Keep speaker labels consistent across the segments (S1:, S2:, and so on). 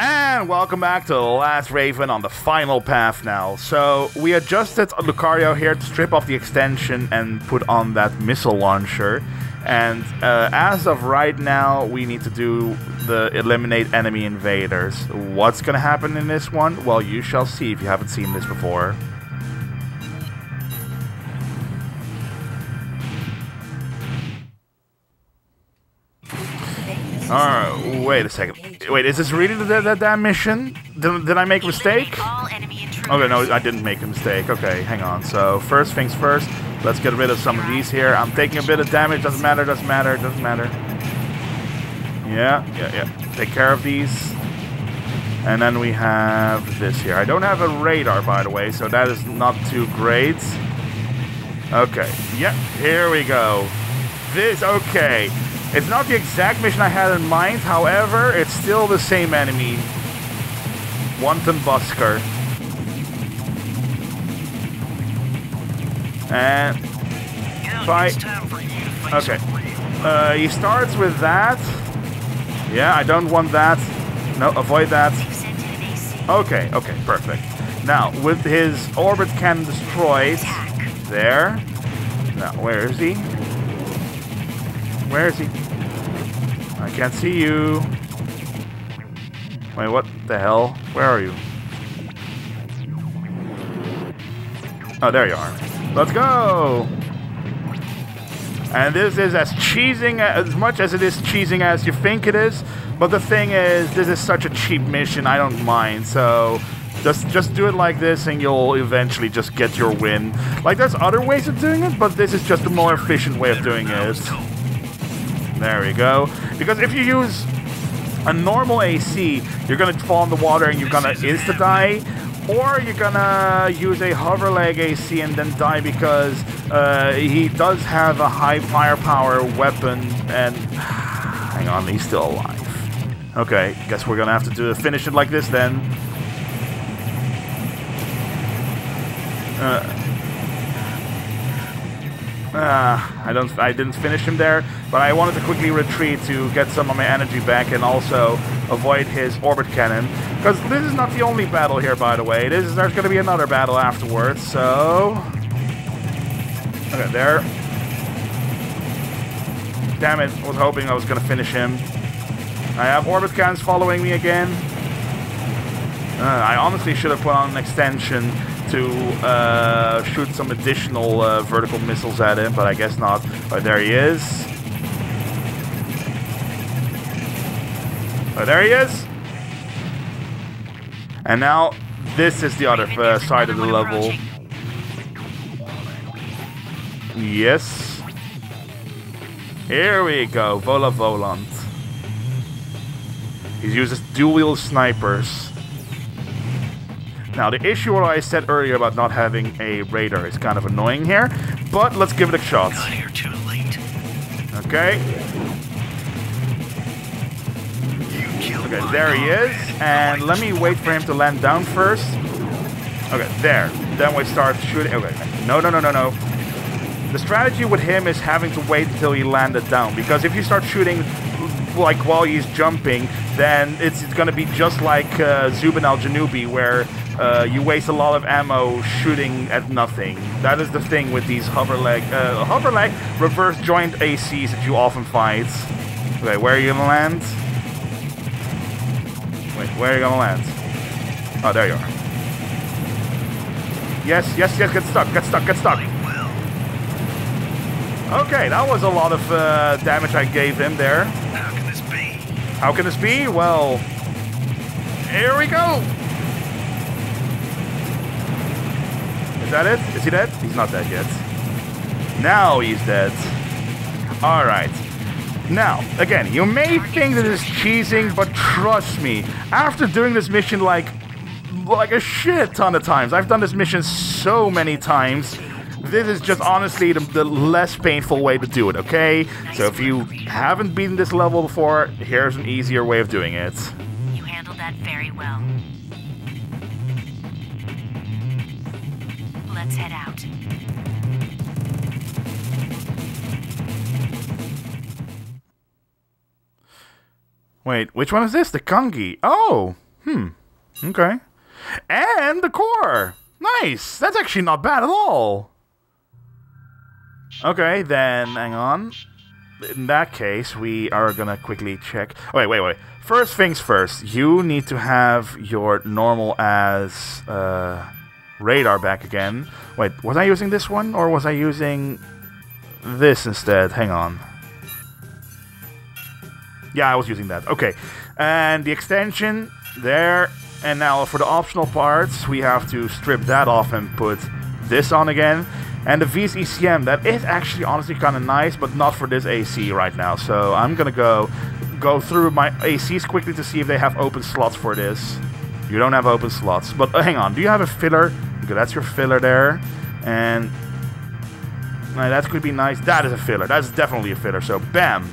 S1: And welcome back to The Last Raven on the final path now. So, we adjusted Lucario here to strip off the extension and put on that missile launcher. And uh, as of right now, we need to do the eliminate enemy invaders. What's gonna happen in this one? Well, you shall see if you haven't seen this before. Alright, wait a second. Wait, is this really the, the dam mission? Did, did I make a mistake? Okay, no, I didn't make a mistake. Okay, hang on. So, first things first, let's get rid of some of these here. I'm taking a bit of damage, doesn't matter, doesn't matter, doesn't matter. Yeah, yeah, yeah. Take care of these. And then we have this here. I don't have a radar, by the way, so that is not too great. Okay, yeah, here we go. This, okay. It's not the exact mission I had in mind, however, it's still the same enemy. Wanton Busker. And... Bye. Okay. Uh, he starts with that. Yeah, I don't want that. No, avoid that. Okay, okay, perfect. Now, with his orbit cannon destroyed... There. Now, where is he? Where is he? I can't see you. Wait, what the hell? Where are you? Oh, there you are. Let's go! And this is as cheesing as much as it is cheesing as you think it is. But the thing is, this is such a cheap mission, I don't mind. So just just do it like this and you'll eventually just get your win. Like there's other ways of doing it, but this is just a more efficient way of doing it. There we go. Because if you use a normal AC, you're gonna fall in the water and you're gonna insta-die. Or you're gonna use a hover leg AC and then die because uh, he does have a high firepower weapon and... Hang on, he's still alive. Okay, guess we're gonna have to do finish it like this then. Uh, uh, I don't. I didn't finish him there, but I wanted to quickly retreat to get some of my energy back and also avoid his orbit cannon. Because this is not the only battle here, by the way. There's going to be another battle afterwards. So, okay, there. Damn it! I was hoping I was going to finish him. I have orbit cannons following me again. Uh, I honestly should have put on an extension to uh, shoot some additional uh, vertical missiles at him, but I guess not. But there he is. Oh, there he is. And now this is the other uh, side of the level. Yes. Here we go, Vola Volant. He uses dual wheel snipers. Now, the issue what I said earlier about not having a radar is kind of annoying here, but let's give it a shot.
S2: Got here too late.
S1: Okay. Okay, there he is. And let me wait for him to land down first. Okay, there. Then we start shooting. Okay, no, no, no, no, no. The strategy with him is having to wait until he landed down, because if you start shooting like while he's jumping, then it's, it's going to be just like uh, Zuben el Genubi, where uh, you waste a lot of ammo shooting at nothing. That is the thing with these hover leg, uh, hover leg reverse joint ACs that you often fight. Okay, where are you gonna land? Wait, where are you gonna land? Oh, there you are. Yes, yes, yes, get stuck, get stuck, get stuck. Okay, that was a lot of uh, damage I gave him there.
S2: How can this be?
S1: How can this be? Well, here we go. Is that it? Is he dead? He's not dead yet. Now he's dead. Alright. Now, again, you may think that is cheesing, but trust me, after doing this mission like like a shit ton of times, I've done this mission so many times, this is just honestly the, the less painful way to do it, okay? So if you haven't beaten this level before, here's an easier way of doing it.
S3: You handled that very well. Let's head out.
S1: Wait, which one is this? The Kangi. Oh! Hmm. Okay. And the core. Nice. That's actually not bad at all. Okay, then hang on. In that case, we are gonna quickly check. Oh, wait, wait, wait. First things first. You need to have your normal as uh, radar back again. Wait, was I using this one or was I using this instead? Hang on. Yeah, I was using that. Okay. And the extension there. And now for the optional parts, we have to strip that off and put this on again. And the V's ECM, that is actually honestly kind of nice, but not for this AC right now. So I'm gonna go go through my ACs quickly to see if they have open slots for this. You don't have open slots, but uh, hang on. Do you have a filler? Okay, that's your filler there, and uh, that could be nice. That is a filler. That's definitely a filler. So bam,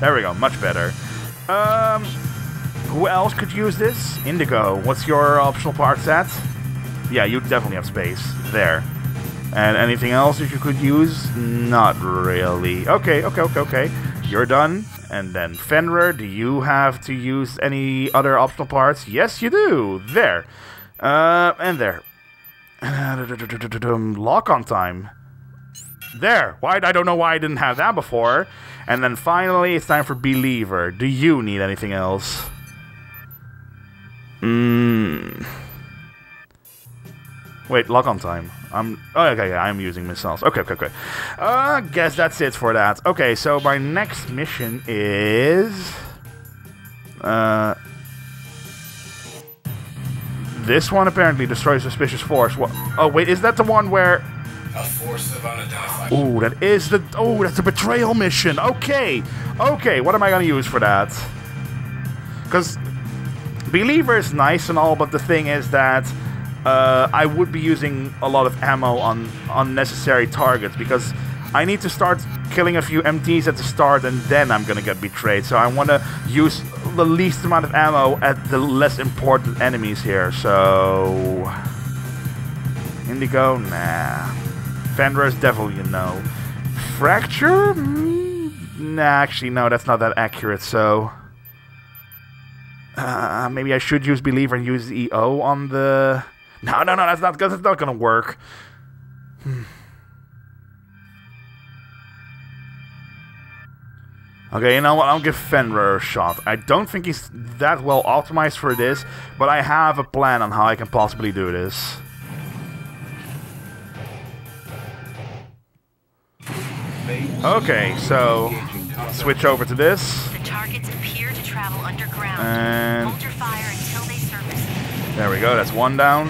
S1: there we go. Much better. Um, who else could use this? Indigo. What's your optional parts at? Yeah, you definitely have space there. And anything else that you could use? Not really. Okay, okay, okay, okay. You're done. And then Fenrir, do you have to use any other optional parts? Yes, you do. There. Uh, and there. Lock on time. There. Why? I don't know why I didn't have that before. And then finally, it's time for Believer. Do you need anything else? Mmm. Wait, lock on time. I'm. Oh, okay, yeah, I'm using missiles. Okay, okay, okay. I uh, guess that's it for that. Okay, so my next mission is. Uh. This one apparently destroys suspicious force. What? Oh wait, is that the one where?
S4: A force of unidentified.
S1: Oh, that is the. Oh, that's a betrayal mission. Okay, okay. What am I gonna use for that? Because Believer is nice and all, but the thing is that uh, I would be using a lot of ammo on unnecessary targets because I need to start killing a few MTs at the start and then I'm gonna get betrayed. So I want to use the least amount of ammo at the less important enemies here. So Indigo, nah. Fenrir Devil, you know. Fracture? Mm, Nah, actually no, that's not that accurate. So uh, maybe I should use Believer and use EO on the. No, no, no, that's not that's not gonna work. Okay, you know what? I'll give Fenrir a shot. I don't think he's that well optimized for this, but I have a plan on how I can possibly do this. Okay, so switch over to this.
S3: The targets appear to travel underground.
S1: And-
S3: Hold your fire until they surface.
S1: There we go, that's one down.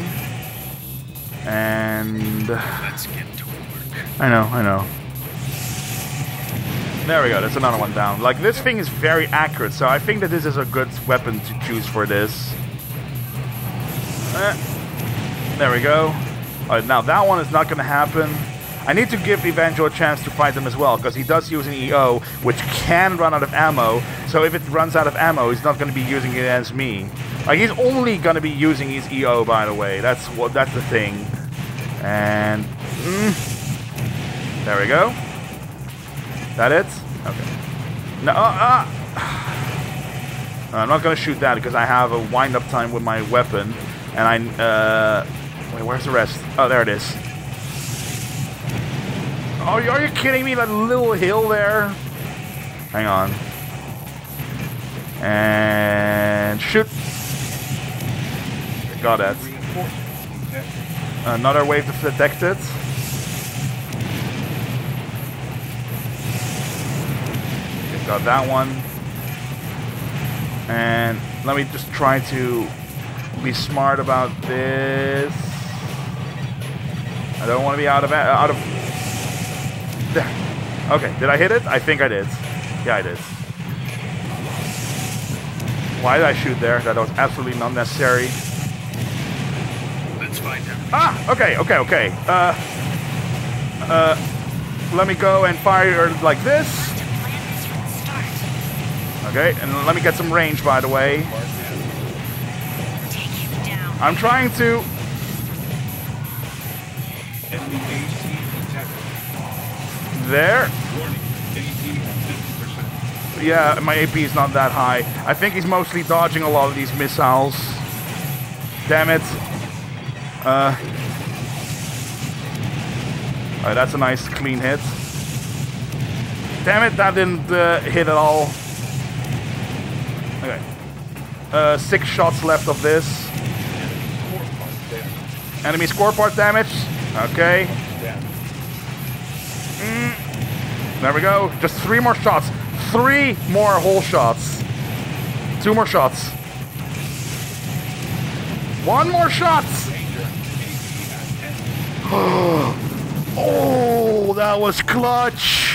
S1: And
S2: Let's get to work.
S1: I know, I know. There we go, that's another one down. Like, this thing is very accurate, so I think that this is a good weapon to choose for this. Eh, there we go. Alright, now that one is not gonna happen. I need to give Evangel a chance to fight him as well, because he does use an EO, which can run out of ammo. So if it runs out of ammo, he's not to be using it against me. Like he's only to be using his EO, by the way. That's what. That's the thing. And mm, there we go. That it? Okay. No. Uh, uh. I'm not going to shoot that because I have a wind-up time with my weapon, and I. Uh, wait, where's the rest? Oh, there it is. Oh, are you kidding me? That little hill there? Hang on. And shoot. Got that. Another wave detected. Got that one. And let me just try to be smart about this. I don't want to be out of out of. Okay, did I hit it? I think I did. Yeah, I did. Why did I shoot there? That was absolutely not necessary.
S2: Let's find out.
S1: Ah, okay, okay, okay. Uh, uh, let me go and fire like this. Okay, and let me get some range, by the way.
S3: Take you down.
S1: I'm trying to.
S4: Enemy AC detected.
S1: There.
S4: Warning. AC 50%.
S1: Yeah, my AP is not that high. I think he's mostly dodging a lot of these missiles. Damn it. Uh. Alright, that's a nice clean hit. Damn it, that didn't uh, hit at all. Okay. Uh, six shots left of this. Enemy score part damage. Okay.
S4: Yeah.
S1: There we go. Just three more shots. Three more whole shots. Two more shots. One more shot.
S4: Danger. AC at 10.
S1: Oh, that was clutch.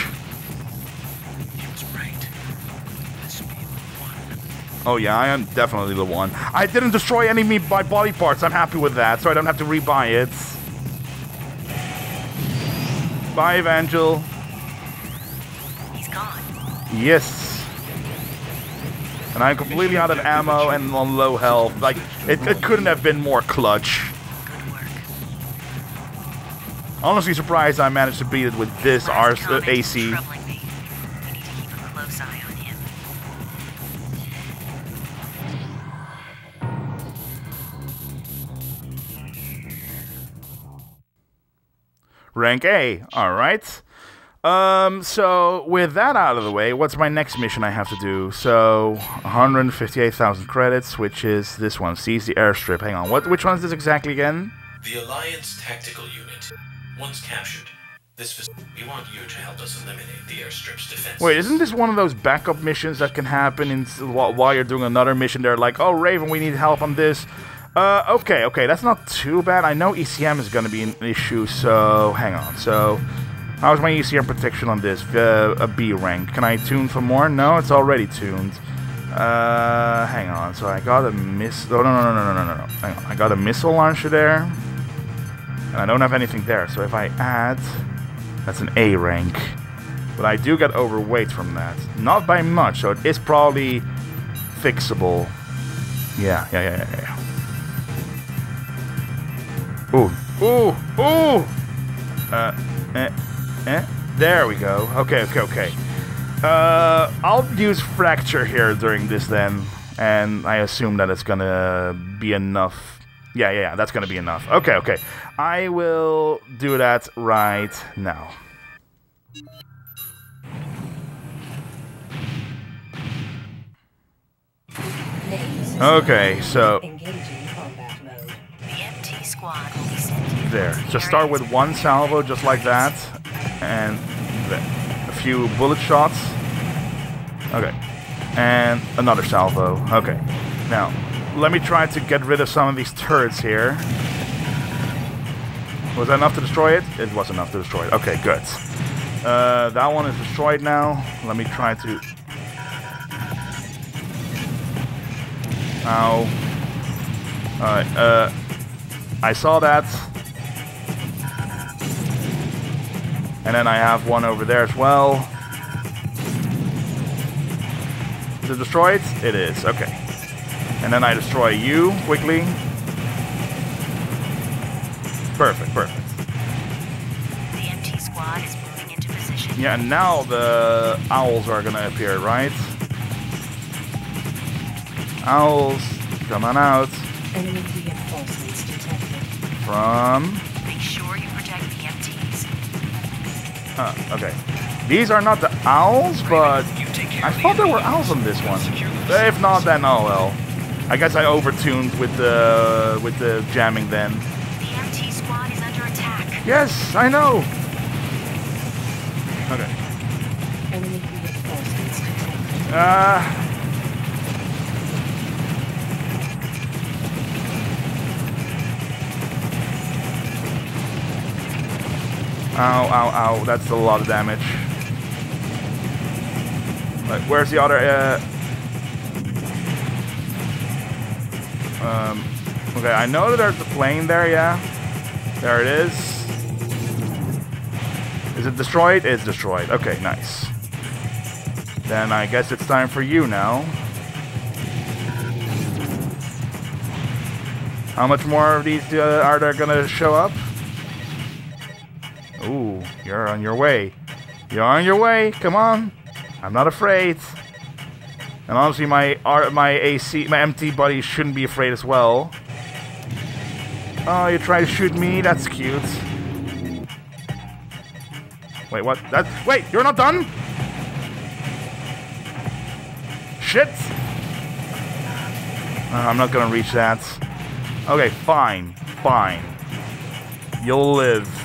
S1: Oh yeah, I am definitely the one. I didn't destroy any of me by body parts. I'm happy with that, so I don't have to rebuy it. Bye, Evangel.
S3: He's gone.
S1: Yes. And I'm completely out of ammo and on low health. Like, it, it couldn't have been more clutch. Honestly surprised I managed to beat it with this R
S3: Last
S1: uh, AC. Rank A. All right. Um, so with that out of the way, what's my next mission I have to do? So 158,000 credits, which is this one. Seize the airstrip. Hang on. What? Which one is this exactly again?
S5: The Alliance Tactical Unit. Once captured, this we want you to help us eliminate the airstrip's defenses.
S1: Wait, isn't this one of those backup missions that can happen in, while, while you're doing another mission? They're like, oh, Raven, we need help on this. Uh, okay, okay, that's not too bad. I know ECM is going to be an issue, so hang on. So, how's my ECM protection on this? Uh, a B rank. Can I tune for more? No, it's already tuned. Uh, hang on. So I got a miss. Oh no no no no no no no. Hang on. I got a missile launcher there, and I don't have anything there. So if I add, that's an A rank. But I do get overweight from that. Not by much, so it is probably fixable. Yeah, yeah, yeah, yeah, yeah. Ooh, ooh, ooh! Uh, eh, eh. There we go. Okay, okay, okay. Uh, I'll use fracture here during this then, and I assume that it's gonna be enough. Yeah, yeah, yeah, that's gonna be enough. Okay, okay. I will do that right now. Okay, so there. Just start with one salvo, just like that, and a few bullet shots. Okay, and another salvo. Okay, now let me try to get rid of some of these turrets here. Was that enough to destroy it? It was enough to destroy it. Okay, good. Uh, that one is destroyed now. Let me try to. Ow. Alright, uh. I saw that. And then I have one over there as well. Is it destroyed? It is, okay. And then I destroy you quickly. Perfect, perfect.
S3: The MT squad is moving into position.
S1: Yeah, and now the owls are gonna appear, right? Owls, come on out
S6: Enemy reinforcements detected.
S1: From.
S3: Make sure you protect the MTs.
S1: Uh, okay. These are not the owls, but
S2: You take care
S1: I thought there were owls on this one. If not, then oh well. I guess I overtuned with the with the jamming then.
S3: The MT squad is under attack.
S1: Yes, I know. Okay.
S6: Enemy.
S1: Uh. Ow, ow, ow. That's a lot of damage. Like, where's the other, uh... Um, okay, I know that there's a plane there, yeah. There it is. Is it destroyed? It's destroyed. Okay, nice. Then I guess it's time for you now. How much more of these uh, are there gonna show up? You're on your way. You're on your way. Come on. I'm not afraid. And honestly, my R, my AC, my MT buddy shouldn't be afraid as well. Oh, you try to shoot me? That's cute. Wait, what? That wait, you're not done? Shit! Uh, I'm not gonna reach that. Okay, fine, fine. You'll live.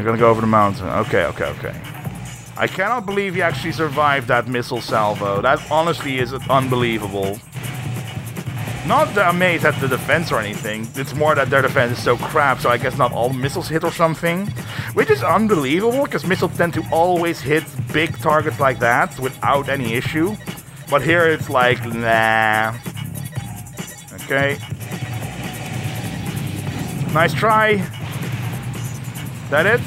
S1: You're gonna go over the mountain. Okay, okay, okay. I cannot believe he actually survived that missile salvo. That honestly is unbelievable. Not that amazed at the defense or anything. It's more that their defense is so crap, so I guess not all missiles hit or something. Which is unbelievable, because missiles tend to always hit big targets like that without any issue. But here it's like, nah. Okay. Nice try. That it?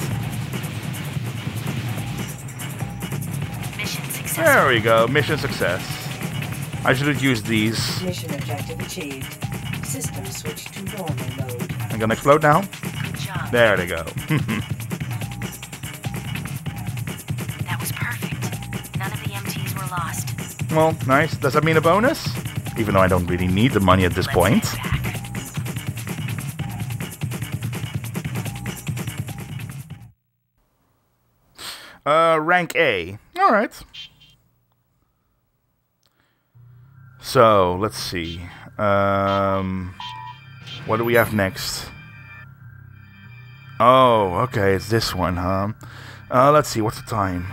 S3: Mission successful.
S1: There we go. Mission success. I should have used these.
S6: Mission objective achieved. System switched to normal mode.
S1: I'm gonna explode now.
S3: Good job.
S1: There they go.
S3: That was perfect. None of the MTs were lost.
S1: well, nice. Does that mean a bonus? Even though I don't really need the money at this
S3: Let's
S1: point. Uh, rank A. All right. So let's see. Um, what do we have next? Oh, okay, it's this one, huh? Uh, let's see. What's the time?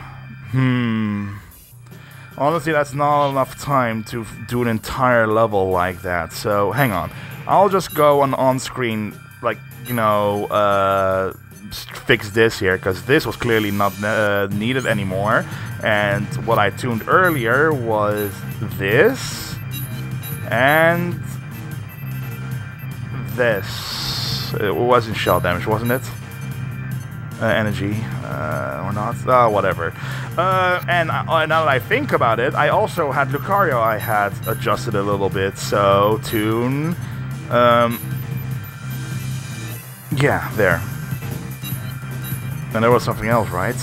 S1: Hmm. Honestly, that's not enough time to f- do an entire level like that. So hang on. I'll just go on on screen, like you know, uh, fix this here because this was clearly not uh, needed anymore. And what I tuned earlier was this and this. It wasn't shell damage, wasn't it? uh, energy uh, or not. Uh, whatever. Uh, and now that I think about it, I also had Lucario. I had adjusted a little bit. So tune. Um, yeah, there. And there was something else, right?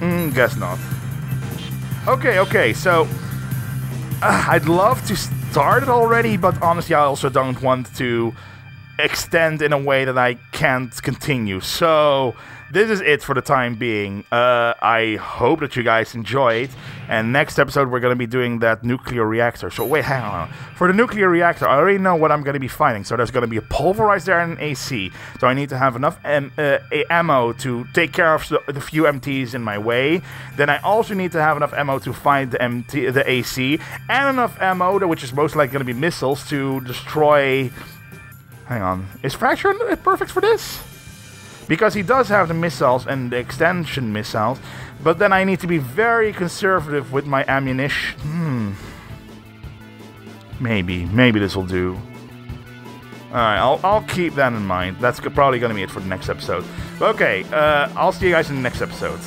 S1: Mm, guess not. Okay, okay. So uh, I'd love to start it already, but honestly, I also don't want to extend in a way that I can't continue. So this is it for the time being. Uh, I hope that you guys enjoyed. And next episode we're gonna be doing that nuclear reactor. So wait, hang on. For the nuclear reactor, I already know what I'm gonna be finding. So there's gonna be a pulverizer and an AC. So I need to have enough am- uh, a- ammo to take care of the, few MTs in my way. Then I also need to have enough ammo to find the MT, the AC, and enough ammo, which is most likely gonna be missiles, to destroy Hang on. Is Fracture perfect for this? Because he does have the missiles and the extension missiles, but then I need to be very conservative with my ammunition. Hmm. Maybe. Maybe this will do. Alright, I'll, I'll keep that in mind. That's probably going to be it for the next episode. Okay, uh, I'll see you guys in the next episode.